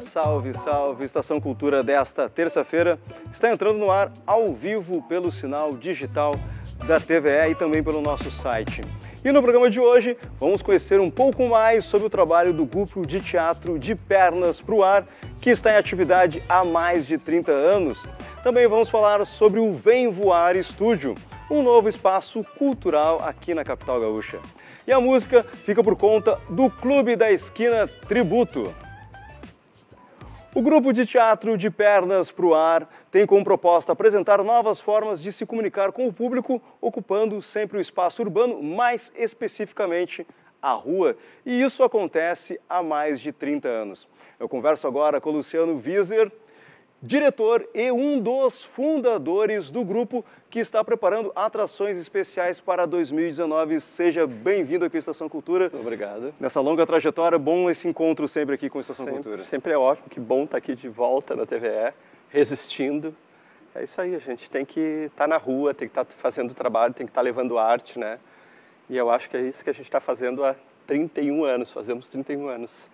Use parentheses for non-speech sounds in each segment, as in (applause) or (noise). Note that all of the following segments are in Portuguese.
salve, salve! Estação Cultura desta terça-feira está entrando no ar ao vivo pelo sinal digital da TVE e também pelo nosso site. E no programa de hoje vamos conhecer um pouco mais sobre o trabalho do grupo de teatro De Pernas para o Ar, que está em atividade há mais de 30 anos. Também vamos falar sobre o Vem Voar Estúdio, um novo espaço cultural aqui na capital gaúcha. E a música fica por conta do Clube da Esquina Tributo. O grupo de teatro de pernas para o ar tem como proposta apresentar novas formas de se comunicar com o público, ocupando sempre o espaço urbano, mais especificamente a rua. E isso acontece há mais de 30 anos. Eu converso agora com o Luciano Wieser, diretor e um dos fundadores do grupo que está preparando atrações especiais para 2019. Seja bem-vindo aqui à Estação Cultura. Obrigado. Nessa longa trajetória, bom esse encontro sempre aqui com a Estação sempre, Cultura. Sempre é ótimo, que bom estar aqui de volta na TVE, resistindo. É isso aí, a gente tem que estar na rua, tem que estar fazendo trabalho, tem que estar levando arte, né? E eu acho que é isso que a gente está fazendo há 31 anos, fazemos 31 anos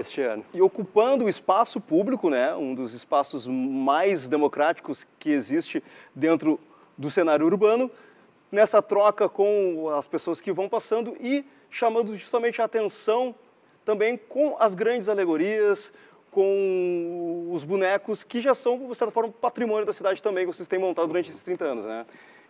este ano. E ocupando o espaço público, né, um dos espaços mais democráticos que existe dentro do cenário urbano, nessa troca com as pessoas que vão passando e chamando justamente a atenção também com as grandes alegorias, com os bonecos que já são, de certa forma, patrimônio da cidade também, que vocês têm montado durante esses 30 anos, né?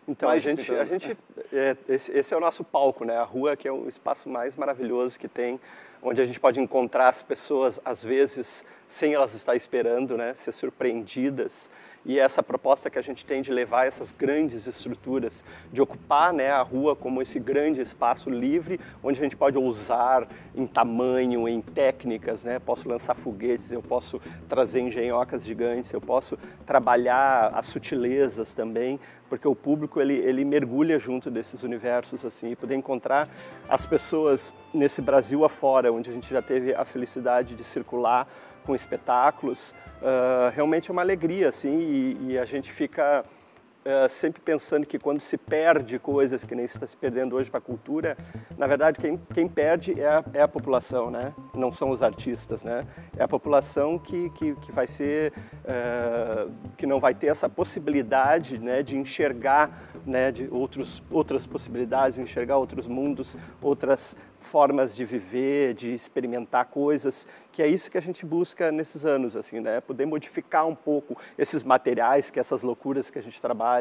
Então, a gente, a gente é, esse, esse, é o nosso palco, né? A rua que é o espaço mais maravilhoso que tem, onde a gente pode encontrar as pessoas, às vezes, sem elas estar esperando, né? Ser surpreendidas e essa proposta que a gente tem de levar essas grandes estruturas, de ocupar né, a rua como esse grande espaço livre, onde a gente pode ousar em tamanho, em técnicas, né? posso lançar foguetes, eu posso trazer engenhocas gigantes, eu posso trabalhar as sutilezas também, porque o público ele, ele mergulha junto desses universos assim, e poder encontrar as pessoas nesse Brasil afora, onde a gente já teve a felicidade de circular com espetáculos, uh, realmente é uma alegria, assim, e, e a gente fica uh, sempre pensando que quando se perde coisas que nem está se perdendo hoje para a cultura, na verdade quem, quem perde é a, é a, população, né? Não são os artistas, né? É a população que, que, que vai ser, uh, que não vai ter essa possibilidade, né, de enxergar, né, de outros, outras possibilidades, enxergar outros mundos, outras formas de viver, de experimentar coisas, que é isso que a gente busca nesses anos, assim, né? Poder modificar um pouco esses materiais, que essas loucuras que a gente trabalha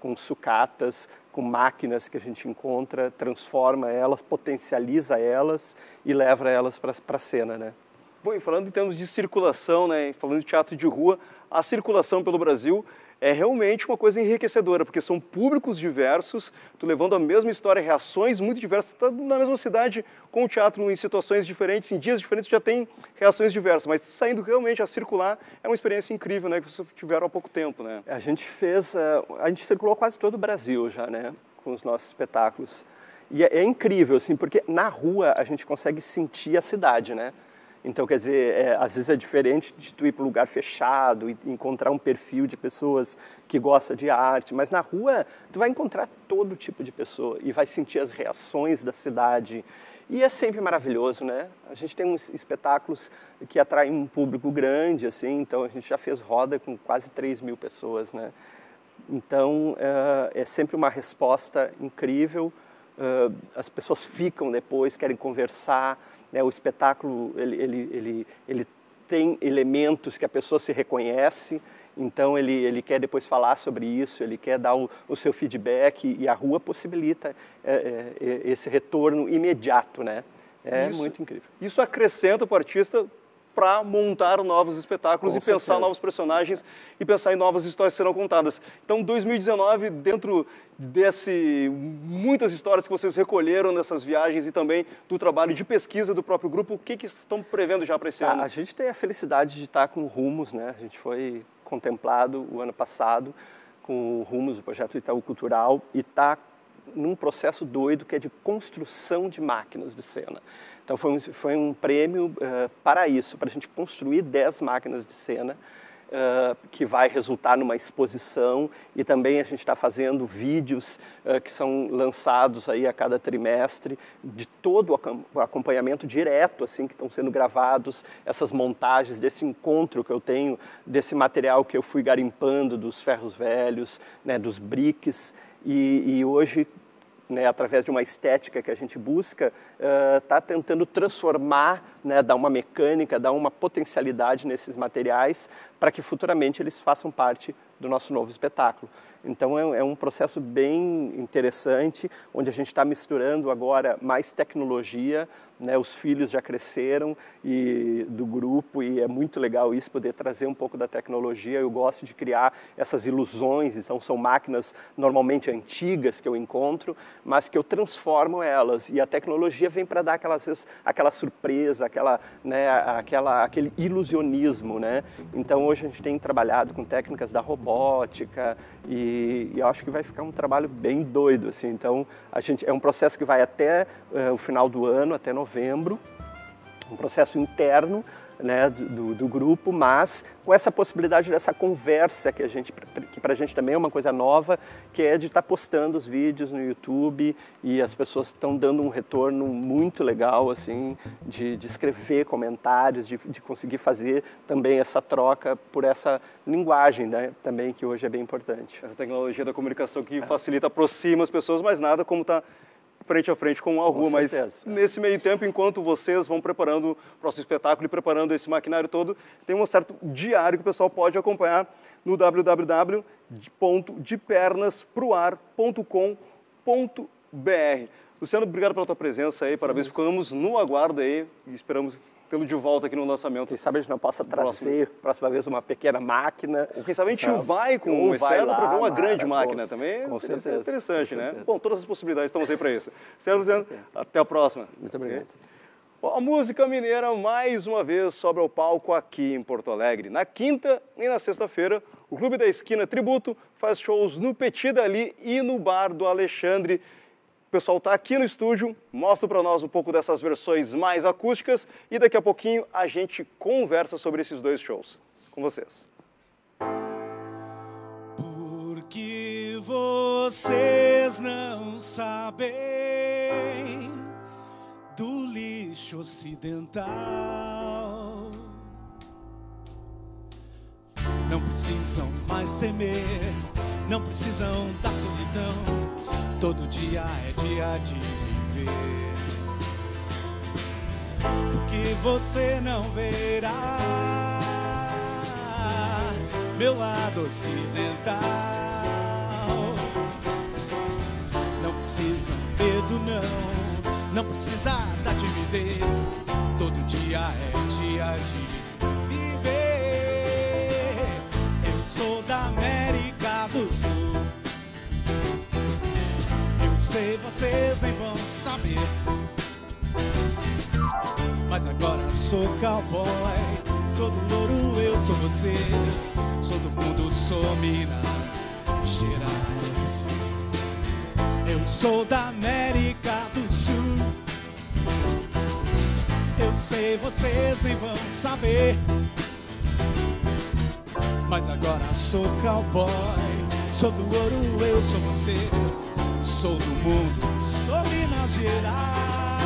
com sucatas, com máquinas que a gente encontra, transforma elas, potencializa elas e leva elas para a cena, né? Bom, e falando em termos de circulação, né, falando de teatro de rua, a circulação pelo Brasil é realmente uma coisa enriquecedora, porque são públicos diversos, tu levando a mesma história, reações muito diversas, tá na mesma cidade com o teatro em situações diferentes, em dias diferentes já tem reações diversas, mas saindo realmente a circular é uma experiência incrível, né, que vocês tiveram há pouco tempo, né? A gente fez, eh, a gente circulou quase todo o Brasil já, né, com os nossos espetáculos. E é, é incrível, assim, porque na rua a gente consegue sentir a cidade, né? Então, quer dizer, é, às vezes é diferente de tu ir para um lugar fechado e encontrar um perfil de pessoas que gosta de arte, mas na rua tu vai encontrar todo tipo de pessoa e vai sentir as reações da cidade. E é sempre maravilhoso, né? A gente tem uns espetáculos que atraem um público grande, assim, então a gente já fez roda com quase 3 mil pessoas, né? Então, é, é sempre uma resposta incrível, uh, as pessoas ficam depois, querem conversar, né? o espetáculo ele, ele, ele, ele tem elementos que a pessoa se reconhece, então ele, ele quer depois falar sobre isso, ele quer dar o, o seu feedback e a rua possibilita é, é, esse retorno imediato, né? É isso, muito incrível. Isso acrescenta para o artista para montar novos espetáculos Com e certeza. pensar novos personagens e pensar em novas histórias que serão contadas. Então, 2019, dentro desse muitas histórias que vocês recolheram nessas viagens e também do trabalho de pesquisa do próprio grupo, o que, que estão prevendo já para esse ah, ano? A gente tem a felicidade de estar com Rumos, né? A gente foi contemplado o ano passado com o Rumos, o projeto Itaú Cultural, e está num processo doido que é de construção de máquinas de cena. Então foi um, foi um prêmio uh, para isso, para a gente construir 10 máquinas de cena uh, que vai resultar numa exposição. E também a gente está fazendo vídeos uh, que são lançados aí a cada trimestre de todo o acompanhamento direto assim que estão sendo gravados essas montagens desse encontro que eu tenho desse material que eu fui garimpando dos ferros velhos, né, dos briques e, e hoje né, através de uma estética que a gente busca, está uh, tentando transformar, né, dar uma mecânica, dar uma potencialidade nesses materiais para que futuramente eles façam parte do nosso novo espetáculo. Então é, é um processo bem interessante, onde a gente está misturando agora mais tecnologia, né, os filhos já cresceram e do grupo e é muito legal isso poder trazer um pouco da tecnologia. Eu gosto de criar essas ilusões, então são máquinas normalmente antigas que eu encontro, mas que eu transformo elas e a tecnologia vem para dar aquelas aquela surpresa, aquela, né, aquela, aquele ilusionismo, né? Então hoje a gente tem trabalhado com técnicas da robótica e, e acho que vai ficar um trabalho bem doido assim. Então a gente é um processo que vai até uh, o final do ano, até novembro um processo interno né, do, do, grupo, mas com essa possibilidade dessa conversa que a gente, que para a gente também é uma coisa nova, que é de estar tá postando os vídeos no YouTube e as pessoas estão dando um retorno muito legal, assim, de, de escrever comentários, de, de, conseguir fazer também essa troca por essa linguagem, né, também que hoje é bem importante. Essa tecnologia da comunicação que facilita, aproxima as pessoas, mas nada como está frente a frente com a rua, com mas nesse meio tempo, enquanto vocês vão preparando o próximo espetáculo e preparando esse maquinário todo, tem um certo diário que o pessoal pode acompanhar no www.depernasproar.com.br. Luciano, obrigado pela tua presença aí, parabéns. Ficamos no aguardo aí e esperamos tê-lo de volta aqui no lançamento. Quem sabe a gente não possa trazer próximo, próxima vez uma pequena máquina. Ou quem sabe a gente vai com o externo para ver uma grande máquina também. Com certeza. interessante, com né? Bom, todas as possibilidades estamos aí para isso. Certo, Luciano? Até a próxima. Muito obrigado. Bom, a música mineira mais uma vez sobe ao palco aqui em Porto Alegre. Na quinta e na sexta-feira, o Clube da Esquina Tributo faz shows no Petit Dali e no Bar do Alexandre. O pessoal está aqui no estúdio, mostra para nós um pouco dessas versões mais acústicas e daqui a pouquinho a gente conversa sobre esses dois shows. Com vocês. Porque vocês não sabem do lixo ocidental. Não precisam mais temer, não precisam da solidão Todo dia é dia de viver. Porque você não verá meu lado ocidental. Não precisa medo, não. Não precisa da timidez. Todo dia é dia de viver. Eu sou da América do Sul sei, vocês nem vão saber. Mas agora sou cowboy, sou do ouro, eu sou vocês. Sou do mundo, sou Minas Gerais. Eu sou da América do Sul. Eu sei, vocês nem vão saber. Mas agora sou cowboy, sou do ouro, eu sou vocês. Sou do mundo, sou Minas Gerais.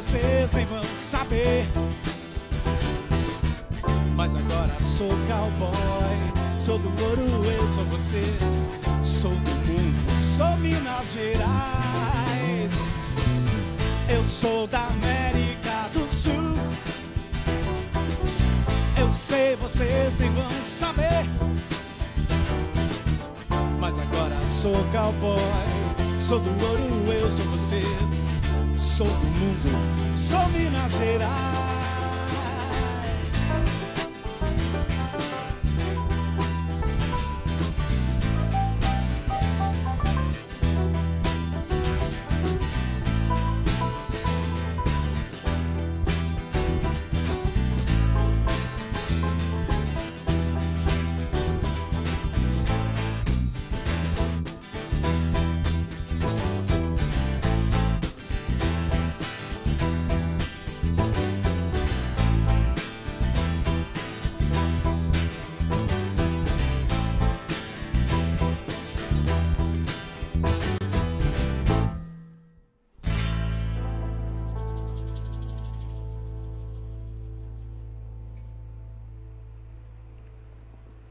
Vocês nem vão saber. Mas agora sou cowboy, sou do ouro, eu sou vocês. Sou do mundo, sou Minas Gerais. Eu sou da América do Sul. Eu sei, vocês nem vão saber mas agora sou cowboy. Sou do ouro, eu sou vocês. Sou do mundo, sou Minas Gerais.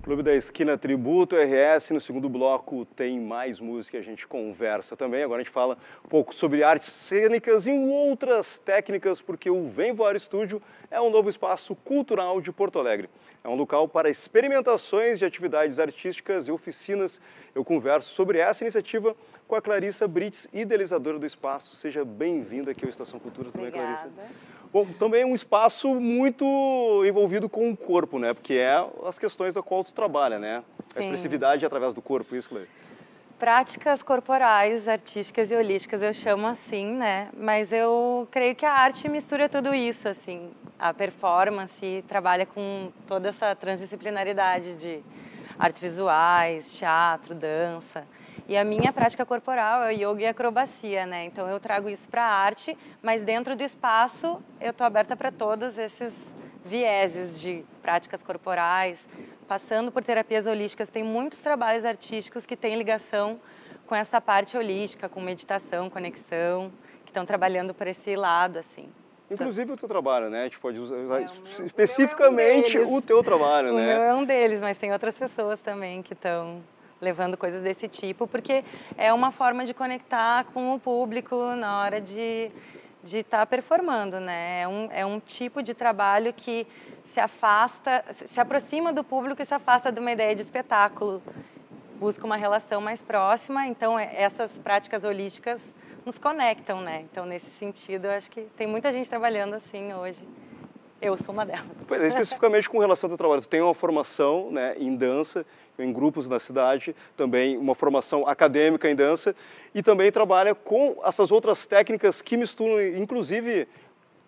Clube da Esquina Tributo RS. No segundo bloco tem mais música, a gente conversa também. Agora a gente fala um pouco sobre artes cênicas e outras técnicas, porque o Vem Voar Estúdio é um novo espaço cultural de Porto Alegre. É um local para experimentações de atividades artísticas e oficinas. Eu converso sobre essa iniciativa com a Clarissa Brits, idealizadora do espaço. Seja bem-vinda aqui ao Estação Cultura também, Obrigada. Clarissa. Bom, também é um espaço muito envolvido com o corpo, né? Porque é as questões da qual tu trabalha, né? A Sim. expressividade através do corpo, isso, Cleide. Práticas corporais, artísticas e holísticas, eu chamo assim, né? Mas eu creio que a arte mistura tudo isso, assim. A performance trabalha com toda essa transdisciplinaridade de artes visuais, teatro, dança. E a minha prática corporal é o yoga e acrobacia, né? Então eu trago isso para a arte, mas dentro do espaço eu estou aberta para todos esses vieses de práticas corporais, passando por terapias holísticas. Tem muitos trabalhos artísticos que têm ligação com essa parte holística, com meditação, conexão, que estão trabalhando por esse lado, assim. Inclusive o teu trabalho, né? A gente pode usar É, o meu- o meu é um especificamente o teu trabalho, O né? meu é um deles, mas tem outras pessoas também que estão levando coisas desse tipo, porque é uma forma de conectar com o público na hora de de estar performando, né? É um, é um tipo de trabalho que se afasta, se se aproxima do público e se afasta de uma ideia de espetáculo. Busca uma relação mais próxima, então é- essas práticas holísticas nos conectam, né? Então, nesse sentido, eu acho que tem muita gente trabalhando assim hoje. Eu sou uma delas. Pois é, especificamente com relação ao teu trabalho, tu tem uma formação né, em dança, em grupos na cidade, também uma formação acadêmica em dança e também trabalha com essas outras técnicas que misturam, inclusive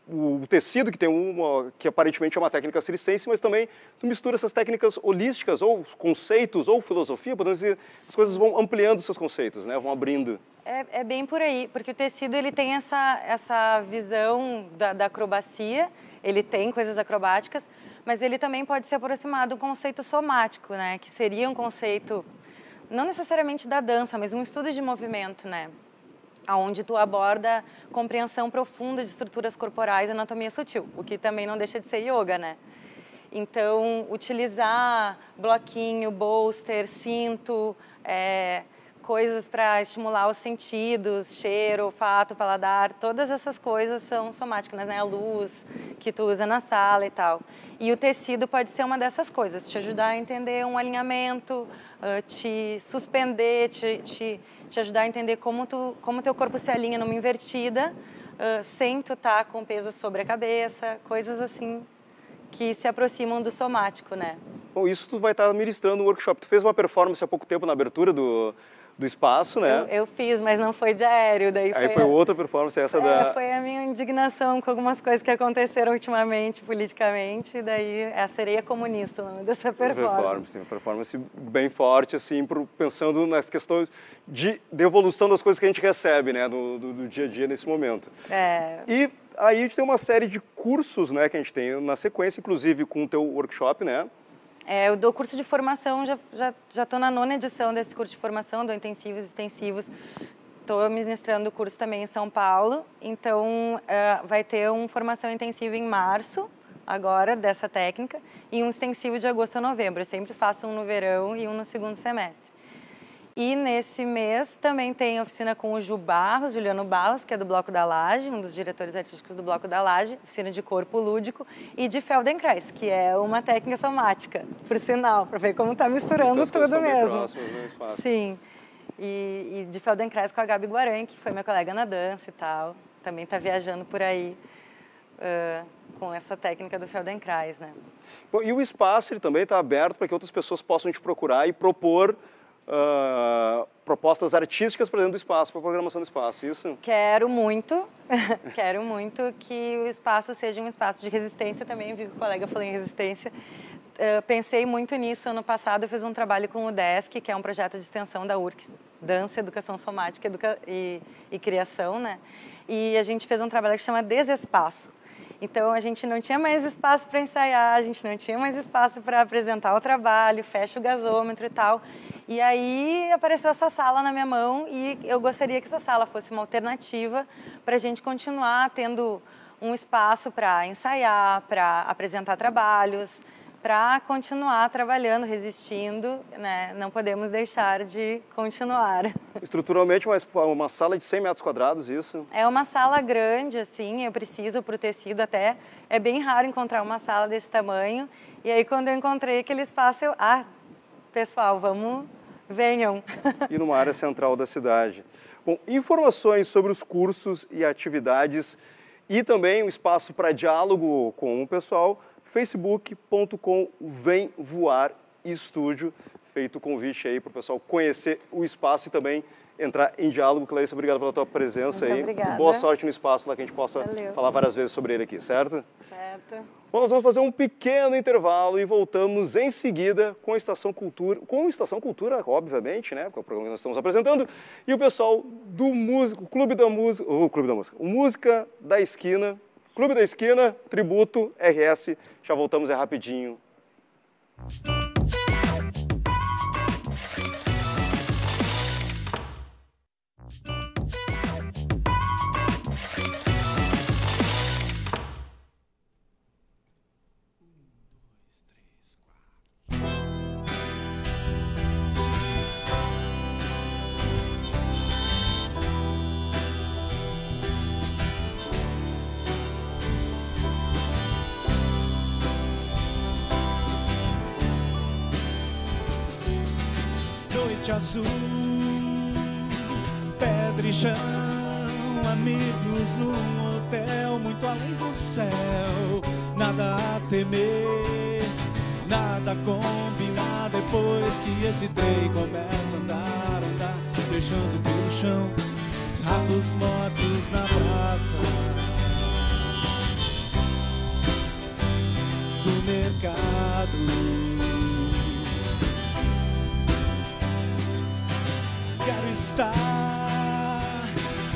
o tecido que tem uma que aparentemente é uma técnica circense, mas também tu mistura essas técnicas holísticas ou os conceitos ou filosofia, podemos dizer, as coisas vão ampliando seus conceitos, né? Vão abrindo. É, é bem por aí, porque o tecido ele tem essa, essa visão da, da acrobacia, ele tem coisas acrobáticas, mas ele também pode ser aproximado do conceito somático, né? Que seria um conceito, não necessariamente da dança, mas um estudo de movimento, né? Onde tu aborda compreensão profunda de estruturas corporais e anatomia sutil, o que também não deixa de ser yoga, né? Então, utilizar bloquinho, bolster, cinto, é, coisas para estimular os sentidos, cheiro, olfato, paladar, todas essas coisas são somáticas, né? A luz que tu usa na sala e tal. E o tecido pode ser uma dessas coisas, te ajudar a entender um alinhamento, ah, te suspender, te, te, te ajudar a entender como tu, como teu corpo se alinha numa invertida, ah, sem tu estar com peso sobre a cabeça, coisas assim que se aproximam do somático, né? Bom, isso tu vai estar ministrando no workshop. Tu fez uma performance há pouco tempo na abertura do, do espaço, né? Eu, eu fiz, mas não foi de aéreo, daí Aí foi, foi outra performance, essa é, da... foi a minha indignação com algumas coisas que aconteceram ultimamente, politicamente, daí é a sereia comunista, o nome dessa performance. performance, uma performance bem forte, assim, pro- pensando nas questões de devolução das coisas que a gente recebe, né, do, do, do dia a dia nesse momento. É, E aí a gente tem uma série de cursos, né, que a gente tem na sequência, inclusive com o teu workshop, né? É, eu dou curso de formação, já já já estou na nona edição desse curso de formação, dou intensivos, extensivos. Estou ministrando o curso também em São Paulo, então é, vai ter uma formação intensiva em março, agora, dessa técnica, e um extensivo de agosto a novembro. Eu sempre faço um no verão e um no segundo semestre. E nesse mês também tem oficina com o Ju Barros, Juliano Barros, que é do Bloco da Laje, um dos diretores artísticos do Bloco da Laje, oficina de corpo lúdico, e de Feldenkrais, que é uma técnica somática, por sinal, para ver como está misturando tudo mesmo. próximas espaço. Sim. E, e de Feldenkrais com a Gabi Guaran, que foi minha colega na dança e tal. também está viajando por aí uh, com essa técnica do Feldenkrais, né? Bom, e o espaço ele também está aberto para que outras pessoas possam te procurar e propor uh, propostas artísticas para dentro do espaço, para a programação do espaço, isso? Quero muito, (laughs) quero muito que o espaço seja um espaço de resistência também, vi que o colega falou em resistência. Uh, pensei muito nisso ano passado, eu fiz um trabalho com o DESC, que é um projeto de extensão da URCS, Dança, Educação Somática Educa e, e Criação, né? E a gente fez um trabalho que chama Desespaço então a gente não tinha mais espaço para ensaiar, a gente não tinha mais espaço para apresentar o trabalho, fecha o gasômetro e tal. E aí apareceu essa sala na minha mão e eu gostaria que essa sala fosse uma alternativa para a gente continuar tendo um espaço para ensaiar, para apresentar trabalhos, para continuar trabalhando, resistindo, né? não podemos deixar de continuar. (laughs) Estruturalmente, uma, uma sala de 100 metros quadrados, isso? É uma sala grande, assim, eu preciso para o tecido até, é bem raro encontrar uma sala desse tamanho, e aí quando eu encontrei aquele espaço, eu, ah, pessoal, vamos, venham. (laughs) E numa área central da cidade. Bom, informações sobre os cursos e atividades e também um espaço para diálogo com o pessoal, facebook.com Vem Voar Estúdio. Feito o convite aí para o pessoal conhecer o espaço e também entrar em diálogo. Clarissa, obrigado pela tua presença Muito aí. Obrigada. Boa sorte no espaço lá que a gente possa Valeu. falar várias vezes sobre ele aqui, certo? Certo. Bom, nós vamos fazer um pequeno intervalo e voltamos em seguida com a Estação Cultura, com a Estação Cultura, obviamente, né, porque é o programa que nós estamos apresentando, e o pessoal do músico, Clube da Música, o Clube da Música, o Música da Esquina, Clube da Esquina, Tributo, RS. Já voltamos é rapidinho. Noite azul, pedra e chão, amigos num hotel muito além do céu, nada a temer, nada a combinar. Depois que esse trem começa a andar, andar, deixando pelo chão os ratos mortos na praça. Do mercado estar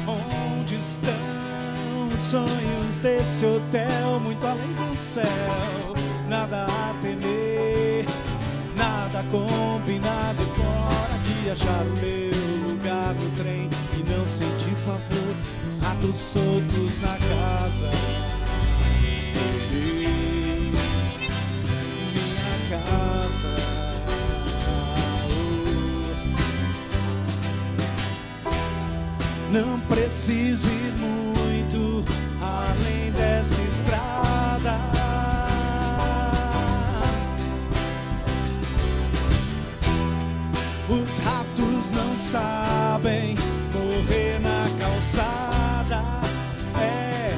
onde estão os sonhos desse hotel, muito além do céu. Nada a temer, nada a combinar. Demora de achar o meu lugar no trem e não sentir pavor. Os ratos soltos na casa. Minha casa. Não precisa ir muito além dessa estrada. Os ratos não sabem correr na calçada. É,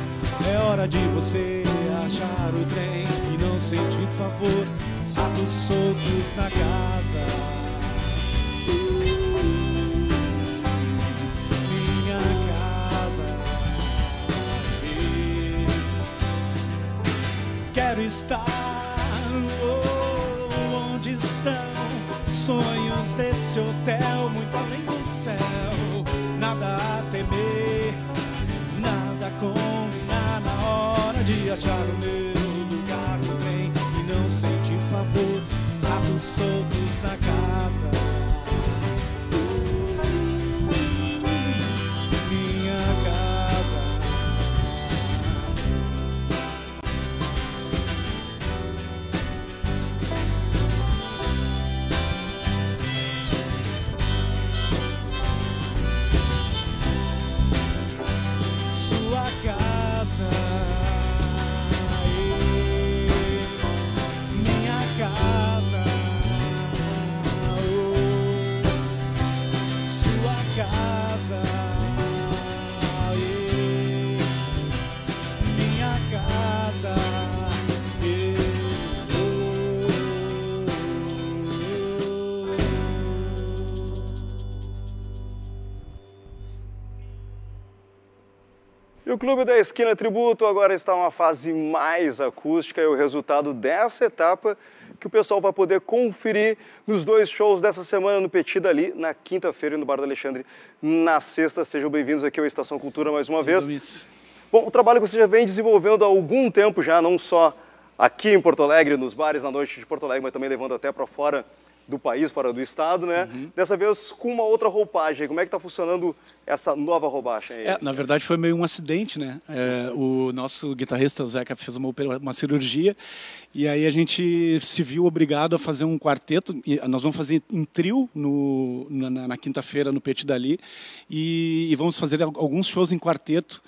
é hora de você achar o trem e não sentir pavor. Os ratos soltos na casa. Quero estar oh, onde estão sonhos desse hotel, muito além do céu. Nada a temer, nada a combinar na hora de achar o meu lugar trem e não sentir pavor. Os ratos soltos na casa. O Clube da Esquina Tributo agora está uma fase mais acústica e o resultado dessa etapa que o pessoal vai poder conferir nos dois shows dessa semana no Petit Dali, na quinta-feira e no Bar do Alexandre na sexta. Sejam bem-vindos aqui ao Estação Cultura mais uma vez. Isso. Bom, o trabalho que você já vem desenvolvendo há algum tempo já, não só aqui em Porto Alegre, nos bares na noite de Porto Alegre, mas também levando até para fora do país, fora do estado, né? Uhum. Dessa vez com uma outra roupagem. Como é que está funcionando essa nova roupagem aí? É, na verdade foi meio um acidente, né? É, o nosso guitarrista, o Zeca, fez uma, uma cirurgia e aí a gente se viu obrigado a fazer um quarteto. nós vamos fazer em trio no, na, na quinta-feira no Petit Dali e, e vamos fazer alguns shows em quarteto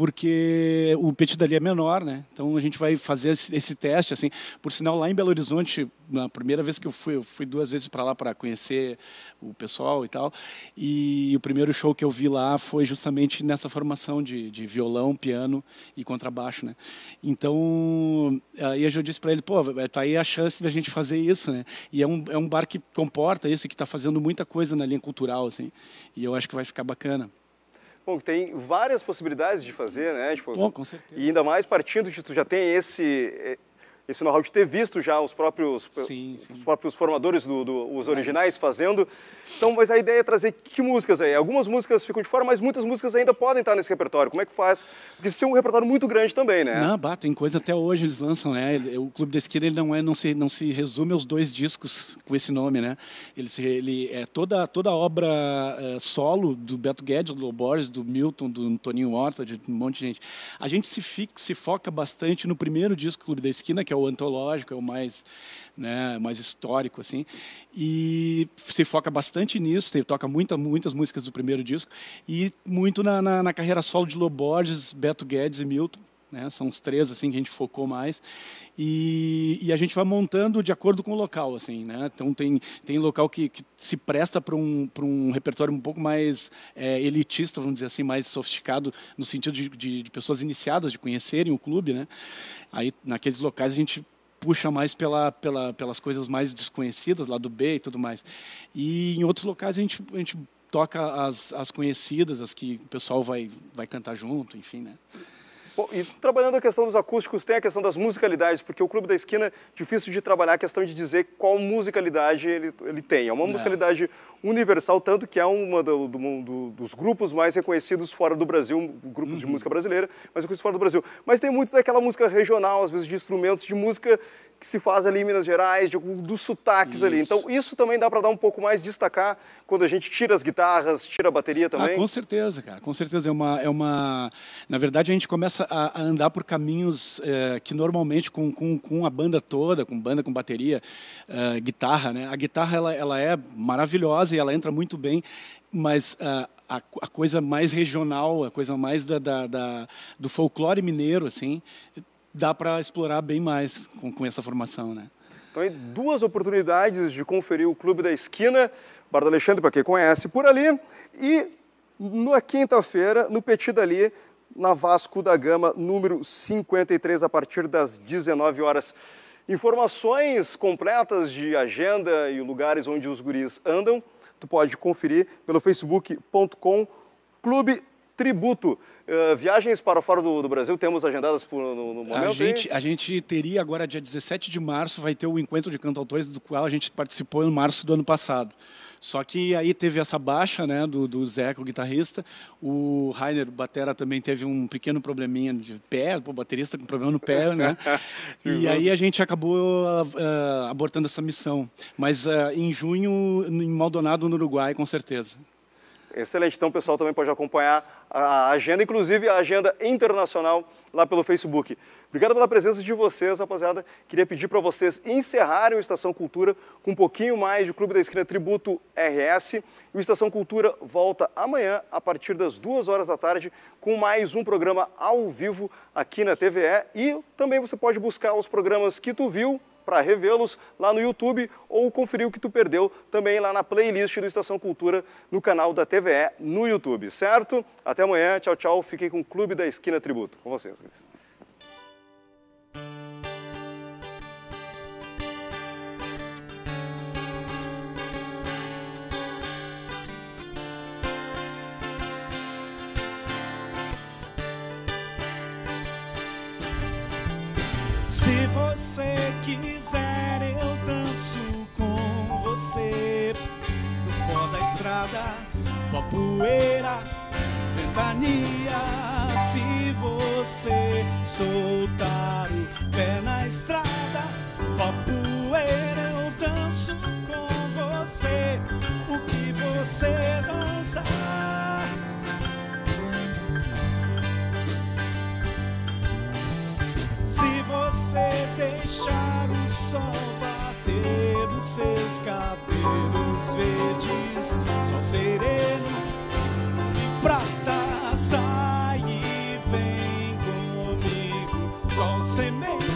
porque o petit dali é menor, né? Então a gente vai fazer esse, teste, assim. Por sinal, lá em Belo Horizonte, na primeira vez que eu fui, eu fui duas vezes para lá para conhecer o pessoal e tal. E o primeiro show que eu vi lá foi justamente nessa formação de, de violão, piano e contrabaixo, né? Então aí eu disse para ele, pô, tá aí a chance da gente fazer isso, né? E é um, é um bar que comporta isso, que está fazendo muita coisa na linha cultural, assim. E eu acho que vai ficar bacana. Bom, tem várias possibilidades de fazer, né? Tipo, Bom, com certeza. E ainda mais partindo de tu já tem esse esse know-how de ter visto já os próprios, sim, sim. Os próprios formadores, do, do os originais fazendo. Então, mas a ideia é trazer que músicas aí? Algumas músicas ficam de fora, mas muitas músicas ainda podem estar nesse repertório. Como é que faz? Porque isso é um repertório muito grande também, né? Não, bah, tem coisa até hoje eles lançam, né? O Clube da Esquina ele não, é, não, se, não se resume aos dois discos com esse nome, né? Ele, ele é toda, toda a obra é, solo do Beto Guedes, do Boris, do Milton, do Toninho Horta, de um monte de gente. A gente se, fica, se foca bastante no primeiro disco Clube da Esquina, que é o antológico, é o mais, né, mais histórico assim, e se foca bastante nisso, tem, toca muita, muitas músicas do primeiro disco e muito na, na, na carreira solo de Loborges, Beto Guedes e Milton. Né? São os três assim que a gente focou mais e, e, a gente vai montando de acordo com o local assim, né? Então tem tem local que, que se presta para um para um repertório um pouco mais é, elitista, vamos dizer assim, mais sofisticado no sentido de, de, de, pessoas iniciadas de conhecerem o clube, né? Aí naqueles locais a gente puxa mais pela, pela, pelas coisas mais desconhecidas lá do B e tudo mais. E em outros locais a gente a gente toca as, as conhecidas, as que o pessoal vai vai cantar junto, enfim, né? Bom, e trabalhando a questão dos acústicos, tem a questão das musicalidades, porque o Clube da Esquina é difícil de trabalhar a questão de dizer qual musicalidade ele, ele tem. É uma Não. musicalidade universal, tanto que é um do, do, dos grupos mais reconhecidos fora do Brasil, grupos uhum. de música brasileira, mas reconhecidos fora do Brasil. Mas tem muito daquela música regional, às vezes de instrumentos, de música que se faz ali em Minas Gerais, de, dos sotaques isso. ali. Então, isso também dá para dar um pouco mais, destacar quando a gente tira as guitarras, tira a bateria ah, também? Ah, com certeza, cara. Com certeza. É uma, é uma... Na verdade, a gente começa a, a andar por caminhos é, que normalmente, com, com, com a banda toda, com banda, com bateria, é, guitarra, né? A guitarra, ela, ela é maravilhosa e ela entra muito bem, mas uh, a, a, coisa mais regional, a coisa mais da, da, da, do folclore mineiro, assim, dá para explorar bem mais com, com essa formação, né? Então, duas oportunidades de conferir o Clube da Esquina, Bar do Alexandre, para quem conhece, por ali, e na quinta-feira, no Petit Dali, na Vasco da Gama, número 53, a partir das 19 horas. Informações completas de agenda e lugares onde os guris andam, tu pode conferir pelo facebook.com Clube Tributo. Uh, viagens para fora do, do, Brasil temos agendadas por, no, no, momento? A gente, a gente teria agora, dia 17 de março, vai ter o encontro de cantautores do qual a gente participou em março do ano passado. Só que aí teve essa baixa né, do, do Zeca, o guitarrista. O Rainer, o batera, também teve um pequeno probleminha de pé, o baterista com problema no pé, né? (laughs) e aí a gente acabou uh, abortando essa missão. Mas uh, em junho, em Maldonado, no Uruguai, com certeza. Excelente. Então o pessoal também pode acompanhar a agenda, inclusive a agenda internacional lá pelo Facebook. Obrigado pela presença de vocês, rapaziada. Queria pedir para vocês encerrarem o Estação Cultura com um pouquinho mais de Clube da Esquina Tributo RS. E o Estação Cultura volta amanhã, a partir das duas horas da tarde, com mais um programa ao vivo aqui na TVE. E também você pode buscar os programas que tu viu para revê-los lá no YouTube ou conferir o que tu perdeu também lá na playlist do Estação Cultura no canal da TVE no YouTube, certo? Até amanhã, tchau, tchau. Fiquem com o Clube da Esquina Tributo. Com vocês. poeira, ventania. Se você soltar o pé na estrada, ó poeira, eu danço com você. O que você dançar. Se você tem seus cabelos verdes, sol sereno e prata sai e vem comigo, sol semeia.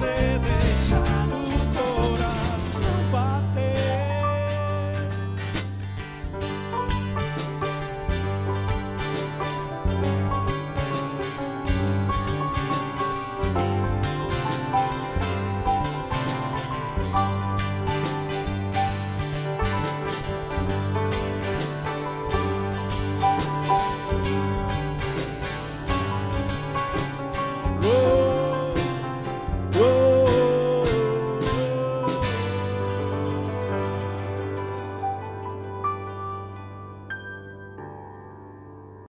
say.